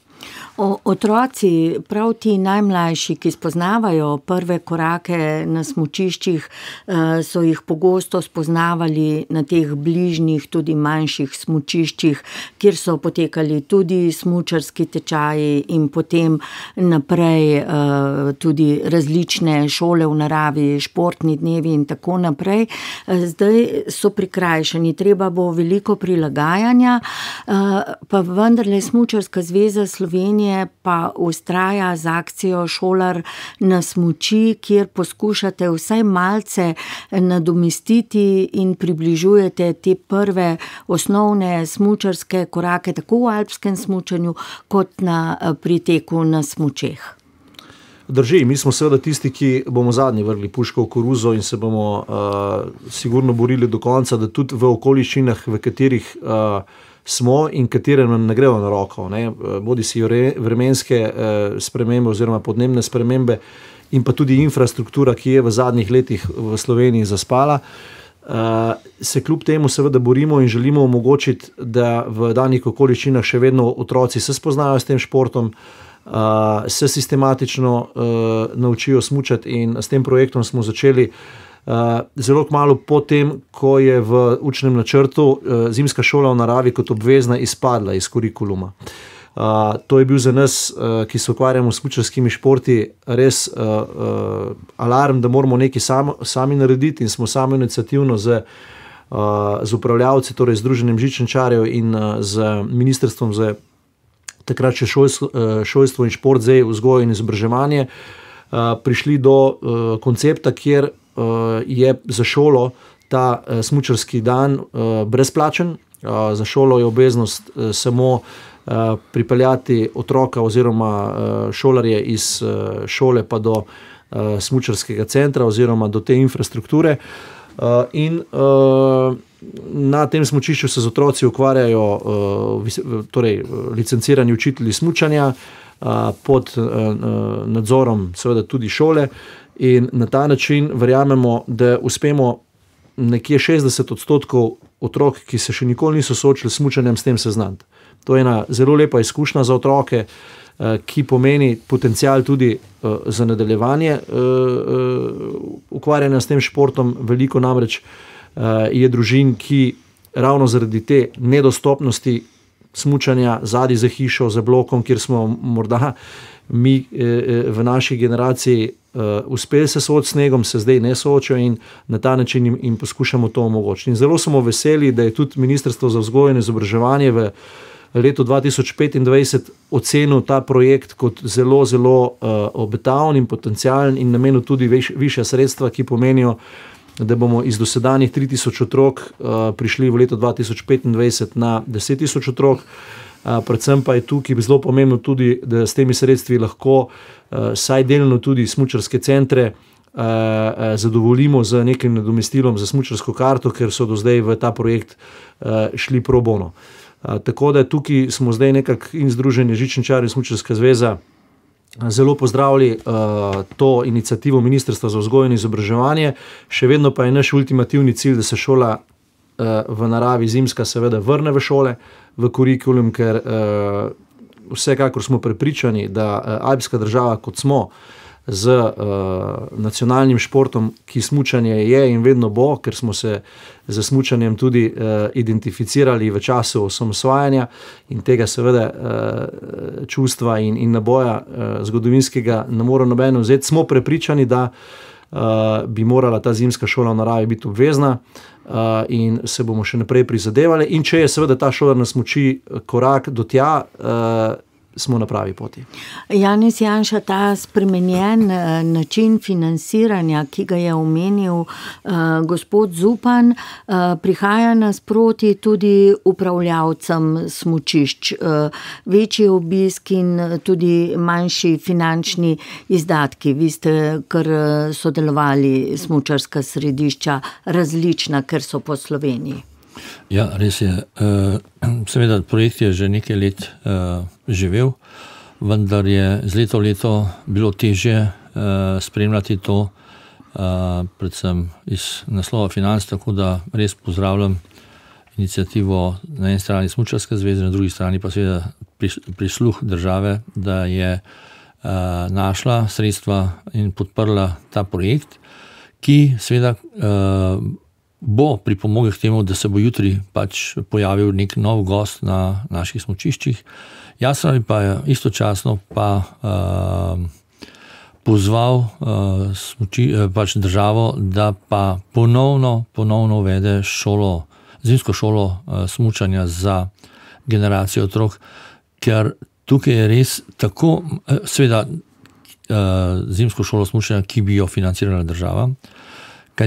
O, otroci, prav ti najmlajši, ki spoznavajo prve korake na smočiščih, eh, so jih pogosto spoznavali na teh bližnjih, tudi manjših smočiščih, kjer so potekali tudi smočarski tečaji in potem naprej eh, tudi različne šole v naravi, športni dnevi in tako naprej. Eh, zdaj so prikrajšani, treba bo veliko prilagajanja, pa vendarle Smočarska zveza Slovenije Slovenije pa ustraja z akcijo Šolar na smoči, kjer poskušate vsaj malce nadomestiti in približujete te prve osnovne smočarske korake, tako v alpskem smočanju, kot na priteku na smočeh. Drži, mi smo seveda tisti, ki bomo zadnji vrgli puško v koruzo in se bomo uh, sigurno borili do konca, da tudi v okoliščinah, v katerih uh, smo in katere nam ne grejo na roko. Ne? Bodi si vremenske eh, spremembe oziroma podnebne spremembe in pa tudi infrastruktura, ki je v zadnjih letih v Sloveniji zaspala. Uh, se kljub temu seveda borimo in želimo omogočiti, da v danih okoliščinah še vedno otroci se spoznajo s tem športom, uh, se sistematično uh, naučijo smučati in s tem projektom smo začeli uh, zelo malo potem, ko je v učnem načrtu uh, zimska šola v naravi kot obvezna izpadla iz kurikuluma. Uh, to je bil za nas, uh, ki se ukvarjamo s kučarskimi športi, res uh, uh, alarm, da moramo nekaj sam, sami narediti in smo sami inicijativno z, uh, z upravljavci, torej Združenim žičničarjev in uh, z ministrstvom za takrat še šolstvo, uh, šolstvo in šport, zdaj vzgojo in izobraževanje, uh, prišli do uh, koncepta, kjer je za šolo ta uh, smočarski dan uh, brezplačen. Za šolo je obveznost samo pripeljati otroka oziroma šolarje iz šole pa do smočarskega centra oziroma do te infrastrukture. In na tem smočišču se z otroci ukvarjajo torej, licencirani učitelji smučanja uh, pod nadzorom, seveda tudi šole. In na ta način verjamemo, da uspemo nekje 60 odstotkov otrok, ki se še nikoli niso soočili s mučanjem, s tem seznaniti. To je ena zelo lepa izkušnja za otroke, eh, ki pomeni potencial tudi eh, za nadaljevanje eh, ukvarjanja s tem športom. Veliko namreč je družin, ki ravno zaradi te nedostopnosti smučanja zadaj za hišo, za blokom, kjer smo morda mi v naši generaciji uh, uspeli se soočiti s snegom, se zdaj ne soočajo in na ta način jim, jim poskušamo to omogočiti. In zelo smo veseli, da je tudi Ministrstvo za vzgojo in izobraževanje v letu 2025 ocenil ta projekt kot zelo, zelo uh, obetaven in potencijalen in namenil tudi veš, više sredstva, ki pomenijo, da bomo iz dosedanjih 3000 otrok uh, prišli v letu 2025 na 10 000 otrok. Uh, predvsem pa je tukaj zelo pomembno tudi, da s temi sredstvi lahko uh, uh, saj delno tudi smočarske centre. Uh, uh, zadovoljimo z nekim nadomestilom za smočarsko karto, ker so do zdaj v ta projekt uh, šli pro bono. Uh, tako da tukaj smo zdaj nekako in Združenje Žičničarjev in Smočarska zveza zelo pozdravili uh, to inicijativo Ministrstva za vzgojo in izobraževanje, še vedno pa je naš ultimativni cilj, da se šola uh, v naravi zimska seveda vrne v šole, v kurikulum, ker uh, vsekakor smo prepričani, da uh, alpska država, kot smo, z uh, nacionalnim športom, ki smučanje je in vedno bo, ker smo se z smučanjem tudi uh, identificirali v času osamosvajanja in tega, seveda, uh, čustva in, in naboja uh, zgodovinskega ne more nobeno vzeti, smo prepričani, da uh, bi morala ta zimska šola v naravi biti obvezna. Uh, in se bomo še naprej prizadevali. In če je seveda ta šola nas moči korak do tja, uh, smo na pravi poti. Janis Janša, ta spremenjen eh, način financiranja, ki ga je omenil uh, gospod Zupan, uh, prihaja nasproti tudi upravljavcem smočišč. Uh, večji obisk in tudi manjši finančni izdatki. Vi ste kar sodelovali smočarska središča, različna, ker so po Sloveniji. Ja, res je. Seveda, projekt je že nekaj let živel, vendar je z leto v leto bilo težje spremljati to, predvsem iz naslova financ. Tako da res pozdravljam inicijativo na eni strani Smučarske zveze, na drugi strani pa seveda prisluh države, da je našla sredstva in podprla ta projekt, ki seveda bo pripomogel k temu, da se bo jutri pač pojavil nek nov gost na naših smočiščih. Jasno je pa istočasno pa uh, pozval uh, smuči, uh, pač državo, da pa ponovno, ponovno uvede šolo, zimsko šolo uh, smučanja za generacijo otrok, ker tukaj je res tako, uh, seveda, uh, zimsko šolo smučanja, ki bi jo financirala država. Kaj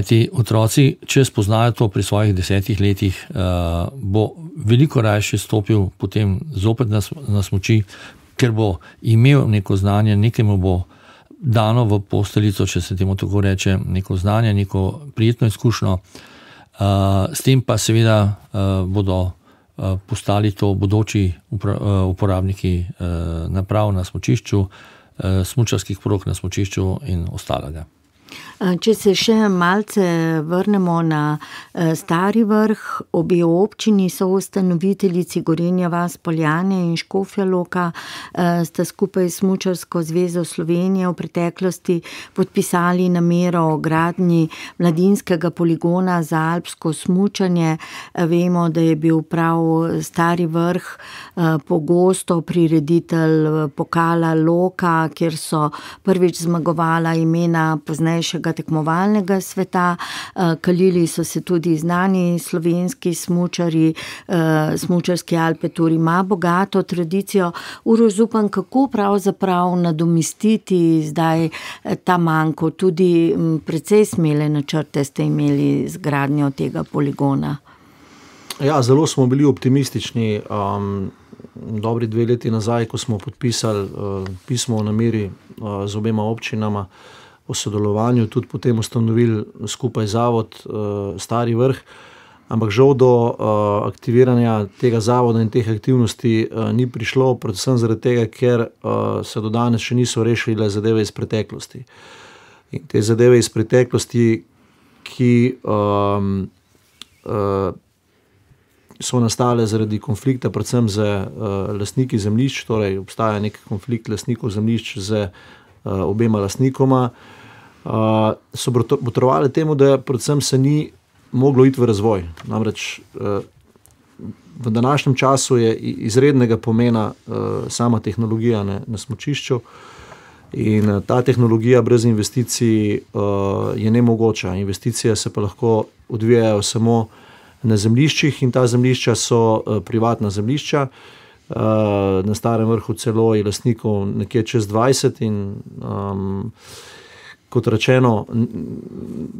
ti otroci, če spoznajo to pri svojih desetih letih, uh, bo veliko raje stopil potem zopet na, na smoči, ker bo imel neko znanje, nekaj mu bo dano v posteljico, če se temu tako reče, neko znanje, neko prijetno izkušnjo. Uh, s tem pa seveda uh, bodo postali to bodoči uporabniki naprav na smočišču, smočarskih prog na smočišču in ostalega. Če se še malce vrnemo na eh, Stari vrh, obe občini so ustanoviteljici Gorenja Vas Poljane in Škofja Loka, eh, sta skupaj s Mučarsko zvezo Slovenije v preteklosti podpisali namero o gradnji mladinskega poligona za alpsko smučanje. Vemo, da je bil prav Stari vrh eh, pogosto prireditelj pokala Loka, kjer so prvič zmagovala imena poznejšega tekmovalnega sveta. Eh, kalili so se tudi znani slovenski smočari, eh, smočarski Alpetur ima bogato tradicijo. Urozupam, kako pravzaprav nadomestiti zdaj eh, ta manjko, tudi precej smele načrte ste imeli z gradnjo tega poligona. Ja, zelo smo bili optimistični. Um, dobri dve leti nazaj, ko smo podpisali uh, pismo o nameri uh, z obema občinama, uh, o sodelovanju, tudi potem ustanovili skupaj zavod uh, Stari vrh. ampak žal do uh, aktiviranja tega zavoda in teh aktivnosti uh, ni prišlo, predvsem zaradi tega, ker uh, se do danes še niso rešile zadeve iz preteklosti. In te zadeve iz preteklosti, ki um, uh, so nastale zaradi konflikta, predvsem z uh, lastniki zemljišč, torej obstaja nek konflikt lastnikov zemljišč z obema lastnikoma, uh, so botrovali temu, da predvsem se ni moglo iti v razvoj. Namreč uh, v današnjem času je izrednega pomena sama tehnologija na, na smočišču. In ta tehnologija brez investicij uh, je ne mogoča. Investicije se pa lahko odvijajo samo na zemljiščih, in ta zemljišča so uh, privatna zemljišča. Uh, na starem vrhu celo je lastnikov nekje čez 20, in um, kot rečeno,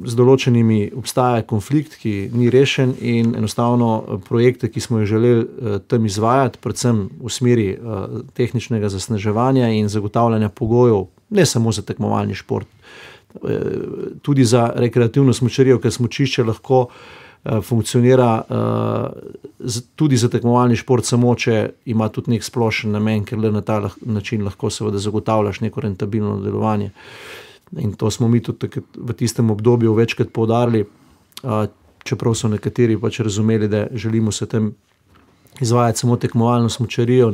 z določenimi obstaja konflikt, ki ni rešen, in enostavno projekte, ki smo jih želeli uh, tam izvajati, predvsem v smeri uh, tehničnega zasneževanja in zagotavljanja pogojev, ne samo za tekmovalni šport, uh, tudi za rekreativno smočarijo, ker smočišče lahko. Eh, funkcionira uh, tudi za tekmovalni šport, samo če ima tudi nek splošen namen, ker le na ta način lahko seveda zagotavljaš neko rentabilno delovanje. In to smo mi tudi v tistem obdobju večkrat poudarili, uh, čeprav so nekateri pač razumeli, da želimo se tem izvajati samo tekmovalno smočarijo.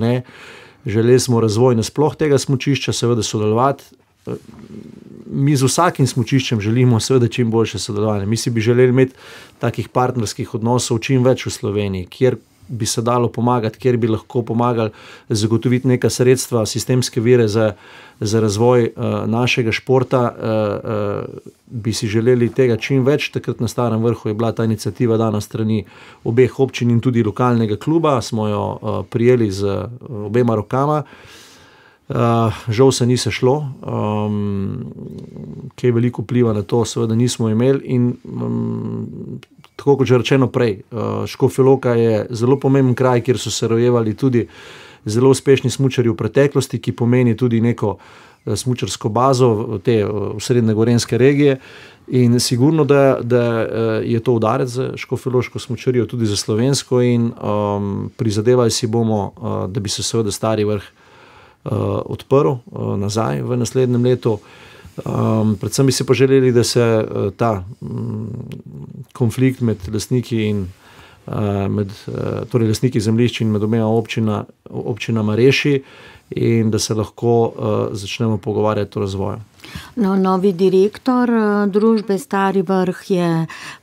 Želeli smo razvoj nasploh tega smočišča, seveda sodelovati mi z vsakim smočiščem želimo, seveda, čim boljše sodelovanje. Mi si bi želeli imeti takih partnerskih odnosov čim več v Sloveniji, kjer bi se dalo pomagati, kjer bi lahko pomagali zagotoviti neka sredstva, sistemske vire za, za razvoj uh, našega športa. Uh, uh, bi si želeli tega čim več. Takrat na Starem vrhu je bila ta inicijativa dana strani obeh občin in tudi lokalnega kluba, smo jo uh, prijeli z uh, obema rokama. Uh, Uh, žal se ni sešlo, um, ki je veliko vpliva na to, seveda nismo imeli. In, um, tako kot že rečeno prej, uh, Škofiloka je zelo pomemben kraj, kjer so se rojevali tudi zelo uspešni smočari v preteklosti, ki pomeni tudi neko uh, smočarsko bazo te uh, srednje gorenske regije. In sigurno, da, da uh, je to udarec za škofiloško smočarijo, tudi za slovensko, in um, prizadevali si bomo, uh, da bi se seveda stari vrh uh, odprl uh, nazaj v naslednjem letu. Um, predvsem bi si pa želeli, da se uh, ta um, konflikt med lastniki in uh, med, uh, torej lastniki zemljišč in med obema občina, občinama reši, in da se lahko uh, začnemo pogovarjati o razvoju. No, novi direktor eh, družbe Stari vrh je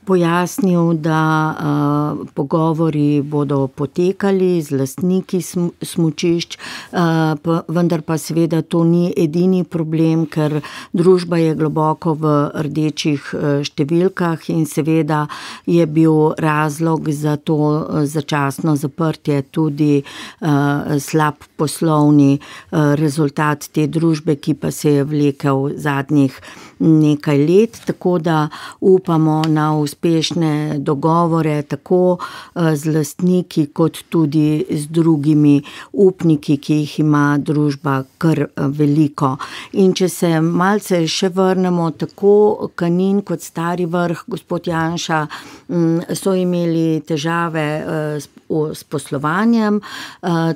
pojasnil, da uh, pogovori bodo potekali z lastniki sm smučišč, uh, pa, vendar pa seveda to ni edini problem, ker družba je globoko v rdečih uh, številkah in seveda je bil razlog za to uh, začasno zaprtje tudi uh, slab poslovni uh, rezultat te družbe, ki pa se je vlekel zadnjih nekaj let, tako da upamo na uspešne dogovore, tako eh, z lastniki, kot tudi z drugimi upniki, ki jih ima družba kar eh, veliko. In če se malce še vrnemo, tako Kanin kot Stari vrh, gospod Janša, mm, so imeli težave eh, s poslovanjem.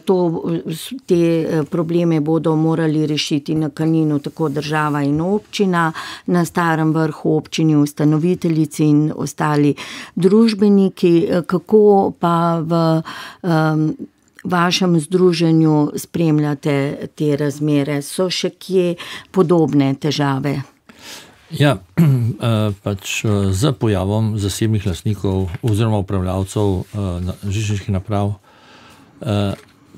To, te probleme bodo morali rešiti na Kaninu, tako država in občina na starem vrhu občini, ustanoviteljici in ostali družbeniki, kako pa v um, vašem združenju spremljate te razmere, so še kje podobne težave? Ja, eh, pač eh, z pojavom zasebnih lastnikov oziroma upravljavcev eh, žičniških naprav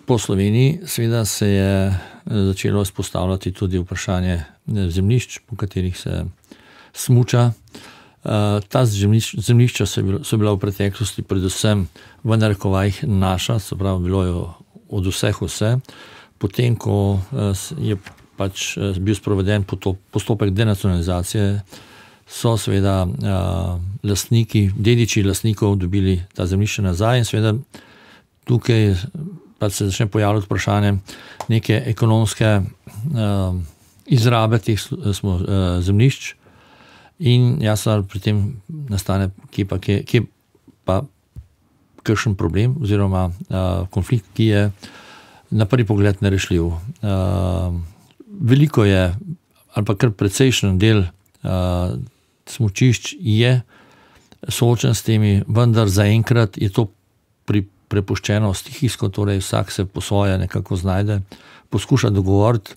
po Sloveniji, seveda se je začelo vzpostavljati tudi vprašanje zemljišč, po katerih se smuča. Uh, ta zemljišč, zemljišča so, bil, so bila v preteklosti, predvsem v narekovajih, naša, se pravi, bilo je od vseh vse. Potem, ko uh, je pač bil sproveden postopek denacionalizacije, so seveda lastniki, dediči lastnikov dobili ta zemljišča nazaj in seveda tukaj pač se začne pojavljati vprašanje neke ekonomske. Uh, izrabe teh smo, uh, zemljišč, in jasno, pri tem nastane, kje pa, kje, kje pa kakšen problem oziroma uh, konflikt, ki je na prvi pogled nerešljiv. Uh, veliko je, ali pa kar precejšen del uh, smočišč je soočen s temi, vendar zaenkrat je to pri, prepuščeno stihijsko, torej vsak se po svoje nekako znajde, poskuša dogovoriti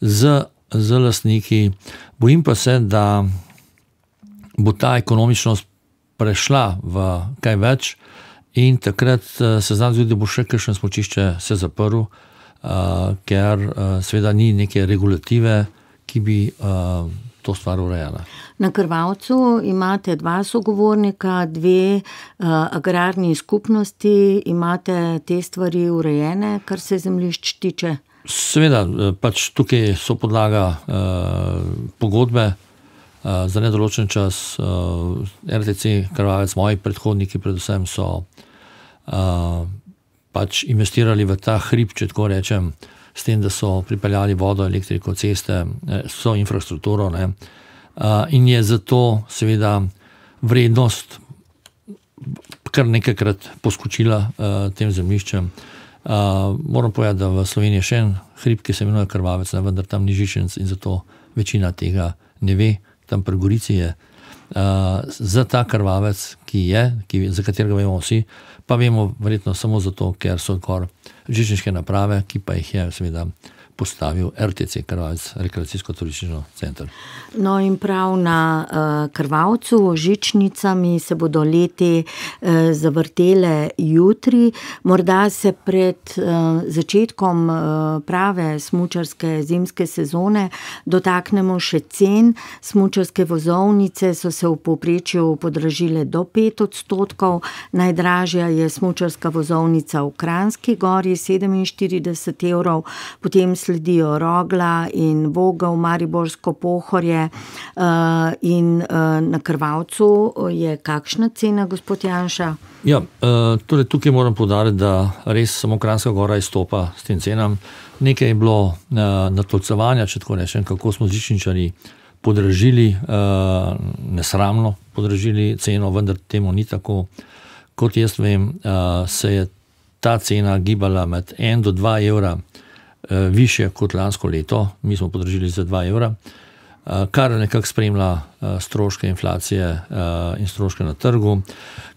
z, z lastniki. Bojim pa se, da bo ta ekonomičnost prešla v kaj več, in takrat uh, se znam zgoditi, da bo še kakšno smočišče se zaprlo, uh, ker uh, seveda ni neke regulative, ki bi uh, to stvar urejala. Na Krvavcu imate dva sogovornika, dve uh, agrarni skupnosti, imate te stvari urejene, kar se zemljišč tiče. Seveda, pač tukaj so podlaga uh, pogodbe uh, za nedoločen čas. Uh, RTC, krvavec, moji predhodniki, predvsem so uh, pač investirali v ta hrib, če tako rečem, s tem, da so pripeljali vodo, elektriko, ceste, vso infrastrukturo. Uh, in je zato, seveda, vrednost kar nekajkrat poskočila uh, tem zemljiščem. Uh, moram povedati, da v Sloveniji je še en hrib, ki se imenuje Krvavec, ne, vendar tam ni žičenc in zato večina tega ne ve, tam pri Gorici je. Uh, za ta krvavec, ki je, ki, za katerega vemo vsi, pa vemo verjetno samo zato, ker so kor žičniške naprave, ki pa jih je seveda postavil RTC, Krvavec, rekreacijsko-turistično center. No, in prav na uh, Krvavcu, žičnicami se bodo leti uh, zavrtele jutri. Morda se pred uh, začetkom uh, prave smučarske zimske sezone dotaknemo še cen. Smučarske vozovnice so se v povprečju podražile do 5 odstotkov. Najdražja je smučarska vozovnica v Kranski gori 47 evrov, potem sledijo Rogla in Vogel, Mariborsko pohorje uh, in uh, na Krvavcu je kakšna cena, gospod Janša? Ja, torej tukaj moram podariti, da res samo Kranska gora izstopa s tem cenam. Nekaj je bilo natolcevanja, če tako rečem, kako smo zičničari podražili, nesramno podražili ceno, vendar temu ni tako. Kot jaz vem, se je ta cena gibala med 1 do 2 evra više kot lansko leto, mi smo podražili za 2 evra, uh, kar nekako spremlja uh, stroške inflacije in stroške na trgu.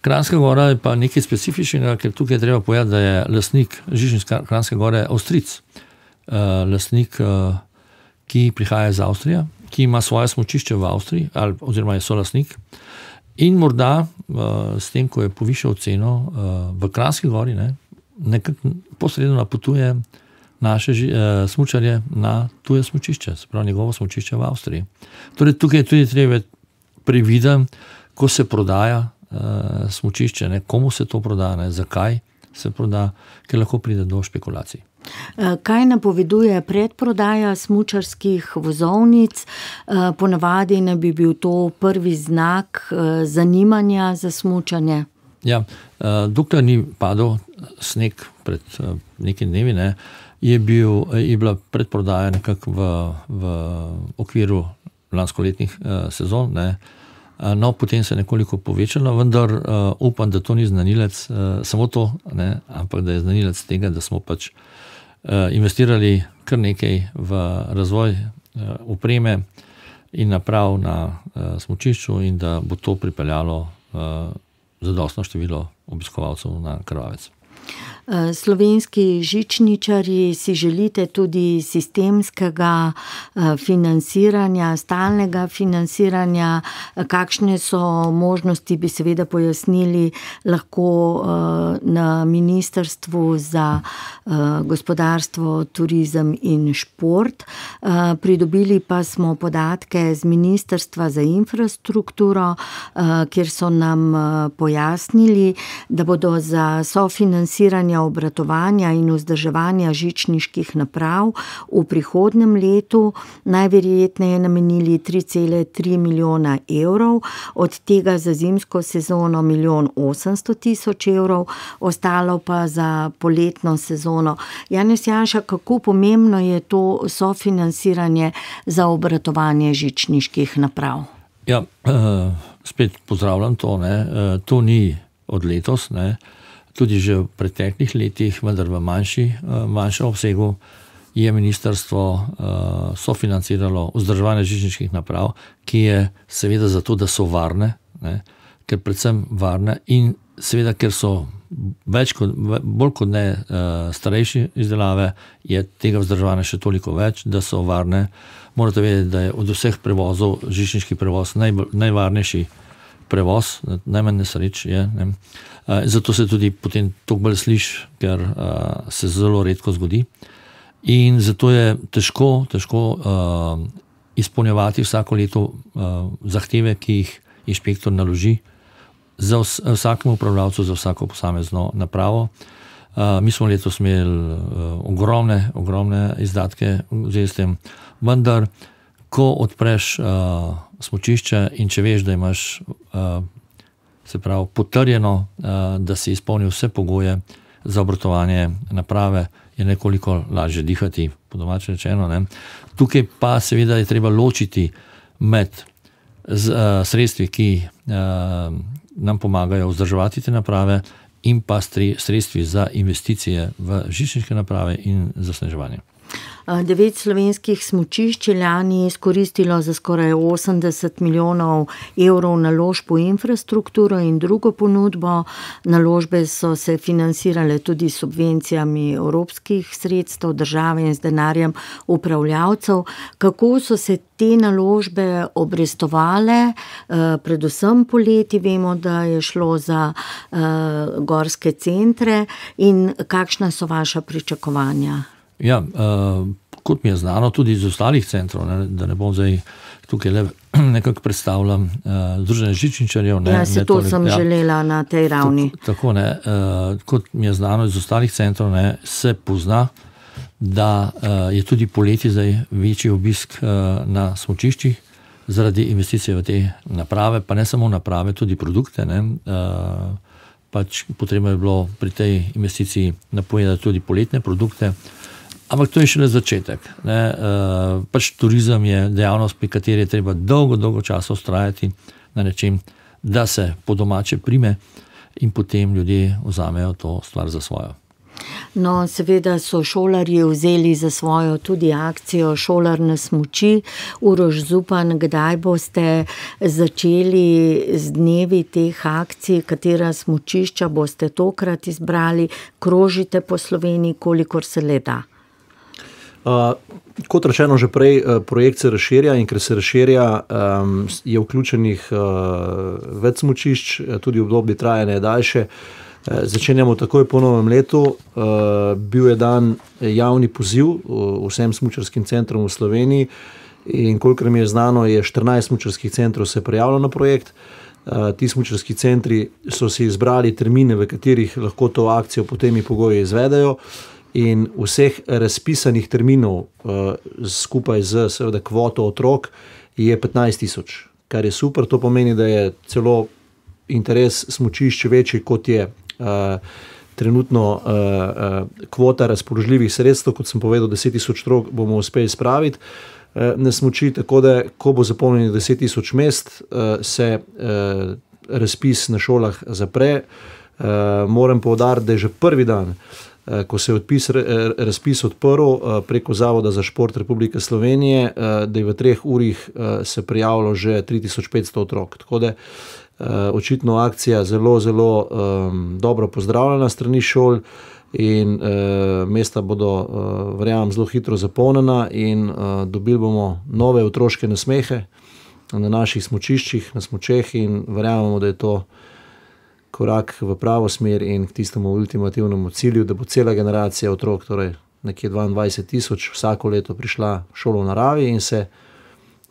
Kranska gora je pa nekaj specifičnega, ker tukaj je treba povedati, da je lastnik Žižnjska Kranske gore Avstric, lastnik, ki prihaja iz Avstrije, ki ima svoje smočišče v Avstriji, ali, oziroma je solastnik. In morda s tem, ko je povišal ceno v Kranski gori, ne, nekako posredno napotuje naše uh, smočarje na tuje smočišče, spravo njegovo smočišče v Avstriji. Torej, tukaj je tudi treba prevideti, ko se prodaja uh, smočišče, ne, komu se to prodaja, ne, zakaj se prodaja, ker lahko pride do špekulacij. Eh, kaj napoveduje predprodaja smočarskih vozovnic? Ponavadi ne bi bil to prvi znak zanimanja za smočanje. Ja, dokler ni padel sneg pred nekaj dnevi, ne, je, bil, je bila predprodaja nekako v, v okviru lanskoletnih uh, sezon. Ne. No, potem se je nekoliko povečalo, vendar uh, upam, da to ni znanilec uh, samo to, ne, ampak da je znanilec tega, da smo pač uh, investirali kar nekaj v razvoj uh, upreme in naprav na uh, smočišču, in da bo to pripeljalo uh, zadostno število obiskovalcev na krvavec. Eh, slovenski žičničari si želite tudi sistemskega eh, financiranja, stalnega financiranja, eh, kakšne so možnosti, bi seveda pojasnili lahko na Ministrstvu za gospodarstvo, turizem in šport. Pridobili pa smo podatke z Ministrstva za infrastrukturo, kjer so nam pojasnili, da bodo za sofinanciranje obratovanja in vzdrževanja žičniških naprav v prihodnem letu najverjetneje namenili 3,3 milijona evrov, od tega za zimsko sezono milijon 800 tisoč evrov, ostalo pa za poletno sezono. Janes Janša, kako pomembno je to sofinanciranje za obratovanje žičniških naprav? Ja, spet pozdravljam to. Ne. To ni od letos. Ne. Tudi že v preteklih letih, vendar v manjši, manjšem obsegu, je ministrstvo sofinanciralo vzdrževanje žičničnih naprav, ki je seveda zato, da so varne, ne, ker predvsem varne in seveda, ker so več kot, bolj kot ne starejši izdelave, je tega vzdrževanja še toliko več, da so varne. Morate vedeti, da je od vseh prevozov žičniški prevoz najbolj, najvarnejši prevoz, najmanj nesreč je. Ne. Zato se tudi potem toliko bolj sliši, ker se zelo redko zgodi. In zato je težko, težko uh, izpolnjevati vsako leto zahteve, ki jih inšpektor naloži za vs vsakemu upravljavcu, za vsako posamezno napravo. Uh, mi smo letos imeli uh, ogromne, ogromne izdatke v zvezi s tem, vendar, ko odpreš uh, smočišče in če veš, da imaš uh, se pravi, potrjeno, uh, da si izpolnil vse pogoje za obratovanje naprave, je nekoliko lažje dihati, po domače rečeno. Ne. Tukaj pa seveda je treba ločiti med z, uh, sredstvi, ki uh, nam pomagajo vzdrževati te naprave, in pa sredstvi za investicije v žičniške naprave in zasneževanje. Devet slovenskih smočišč je lani izkoristilo za skoraj 80 milijonov evrov naložb v infrastrukturo in drugo ponudbo. Naložbe so se financirale tudi s subvencijami evropskih sredstev, države in z denarjem upravljavcev. Kako so se te naložbe obrestovale, predvsem poleti, vemo, da je šlo za gorske centre, in kakšna so vaša pričakovanja? Ja, uh, kot mi je znano, tudi iz ostalih centrov, ne, da ne bom zdaj tukaj le nekako predstavljal uh, Združenje žičničarjev. Ja, se to sem ja, želela na tej ravni. Tako, tako ne, uh, kot mi je znano iz ostalih centrov, ne, se pozna, da uh, je tudi poleti zdaj večji obisk uh, na smočiščih. Zaradi investicij v te naprave, pa ne samo naprave, tudi produkte. Uh, pač potrebno je bilo pri tej investiciji napovedati tudi poletne produkte, uh, Ampak to je šele začetek. Ne, uh, pač turizem je dejavnost, pri kateri je treba dolgo, dolgo časa ustrajati na nečem, da se po domače prime in potem ljudje vzamejo to stvar za svojo. No, seveda so šolarji vzeli za svojo tudi akcijo Šolar na smuči. Uroš Zupan, kdaj boste začeli z dnevi teh akcij, katera smučišča boste tokrat izbrali, krožite po Sloveniji, kolikor se le da? Kot rečeno, že prej, projekt se razširja in ker se razširja, je vključenih več smučišč, tudi obdobje trajanja je daljše. Začenjamo takoj po novem letu. Bil je dan javni poziv vsem smučarskim centrom v Sloveniji, in kolikor mi je znano, je štirinajst smučarskih centrov se prijavilo na projekt. Ti smučarski centri so si izbrali termine, v katerih lahko to akcijo po temi pogoji izvedejo. In vseh razpisanih terminov, uh, skupaj z seveda, kvoto otrok, je 15 tisoč, kar je super. To pomeni, da je celo interes smočišč večji, kot je uh, trenutno uh, uh, kvota razpoložljivih sredstev. Kot sem povedal, 10 tisoč otrok bomo uspeli spraviti uh, na smoči. Tako da, ko bo zapolnjeno 10 tisoč mest, uh, se uh, razpis na šolah zapre. Uh, moram povdariti, da je že prvi dan. Eh, ko se je odpis, razpis odprl eh, preko Zavoda za šport Republike Slovenije, eh, da je v treh urih se prijavilo že 3500 otrok. Tako da očitno akcija zelo, zelo um, dobro pozdravljena strani šol. In uh, mesta bodo, uh, verjamem, zelo hitro zapolnjena, in uh, dobili bomo nove otroške nasmehe na naših smočiščih, na smočeh, in verjamemo, da je to uh, korak v pravo smer in k tistemu ultimativnemu cilju, da bo cela generacija otrok, torej nekje 22 tisoč, vsako leto prišla v šolo v naravi in se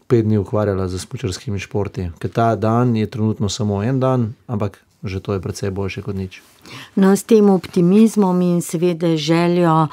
pet dni ukvarjala z smočarskimi športi. Ker ta dan je trenutno samo en dan, ampak že to je precej boljše kot nič. No, s tem optimizmom in seveda željo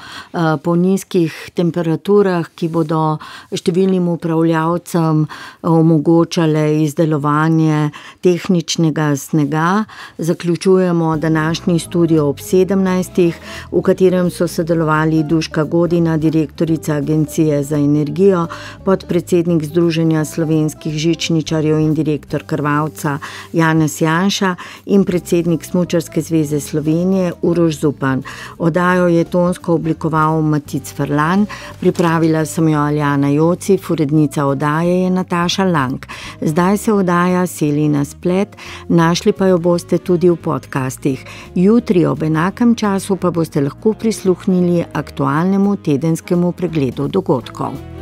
po nizkih temperaturah, ki bodo številnim upravljavcem omogočale izdelovanje tehničnega snega, zaključujemo današnji studio ob sedemnajstih, v katerem so sodelovali Duška Godina, direktorica Agencije za energijo, podpredsednik Združenja slovenskih žičničarjev in direktor Krvavca Janez Janša in in predsednik Smučarske zveze Slovenije Urož Zupan. Odajo je tonsko oblikoval Matic Frlan, pripravila sem jo Aljana Joci, urednica odaje je Nataša Lang. Zdaj se odaja seli na splet, našli pa jo boste tudi v podcastih. Jutri ob enakem času pa boste lahko prisluhnili aktualnemu tedenskemu pregledu dogodkov.